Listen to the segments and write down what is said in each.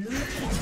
Blue team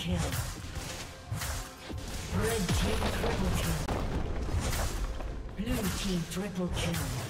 kill. Red team triple kill. Blue team triple kill.